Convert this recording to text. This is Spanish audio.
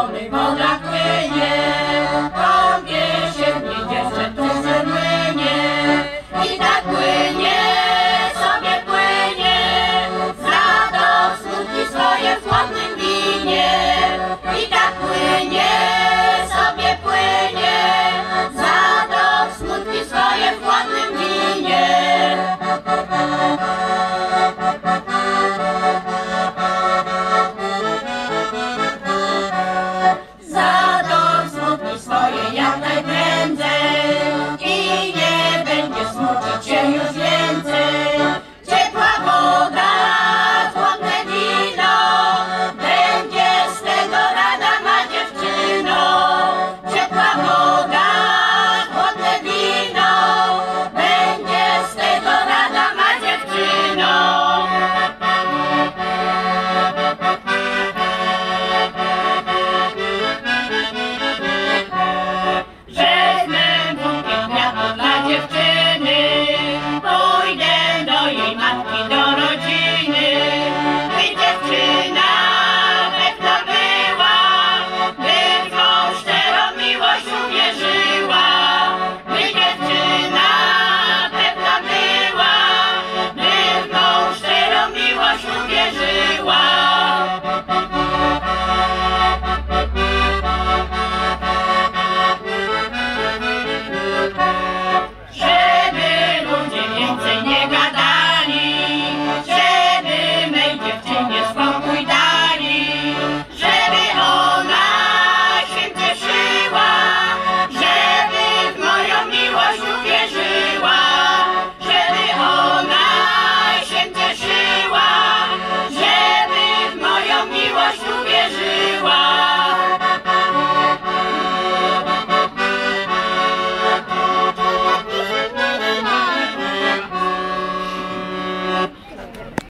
omni moda